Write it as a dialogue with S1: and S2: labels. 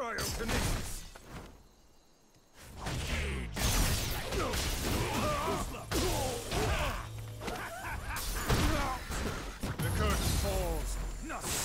S1: The curtain falls! Nothing!